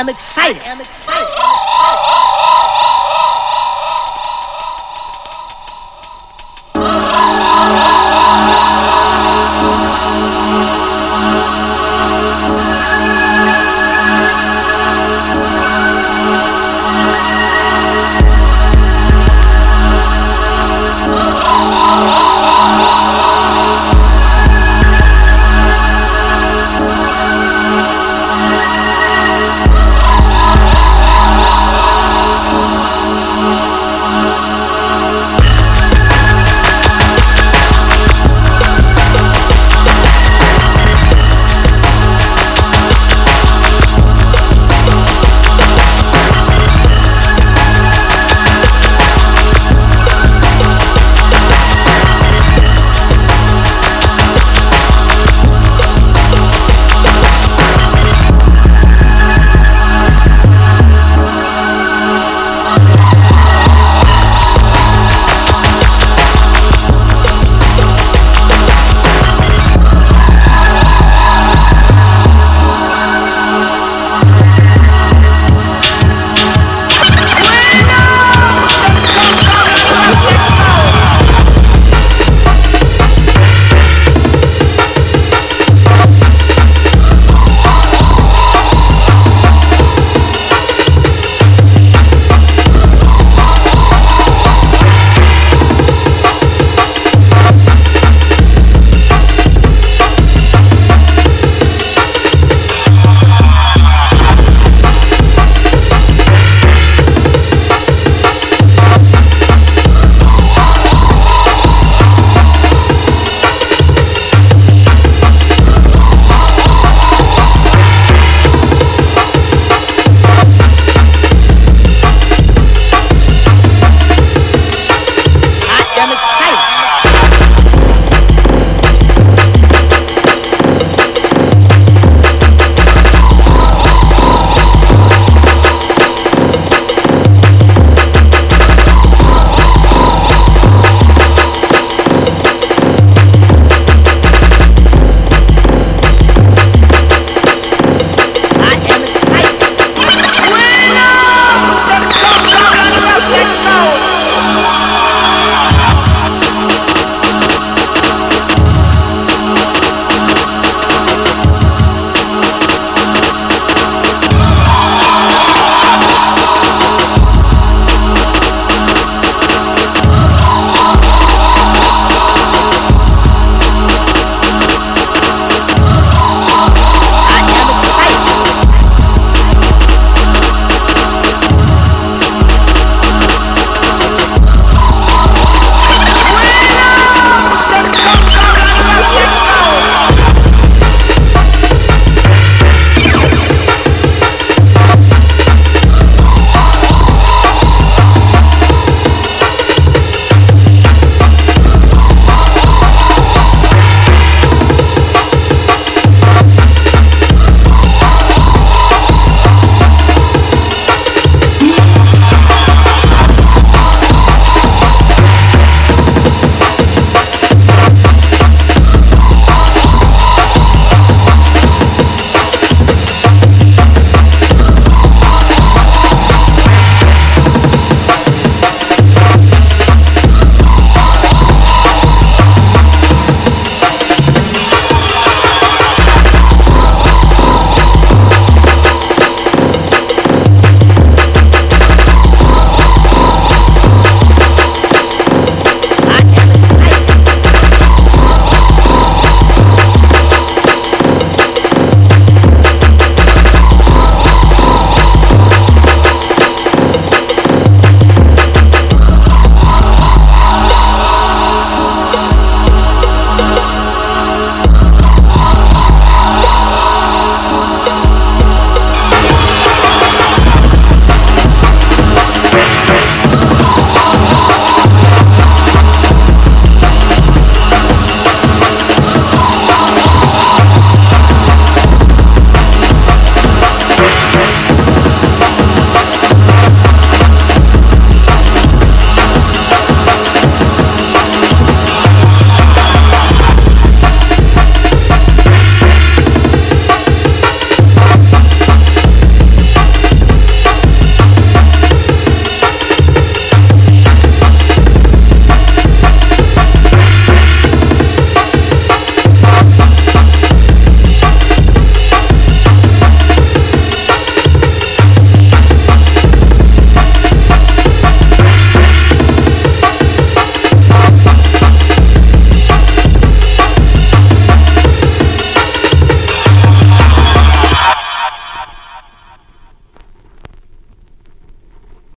am excited. I am excited.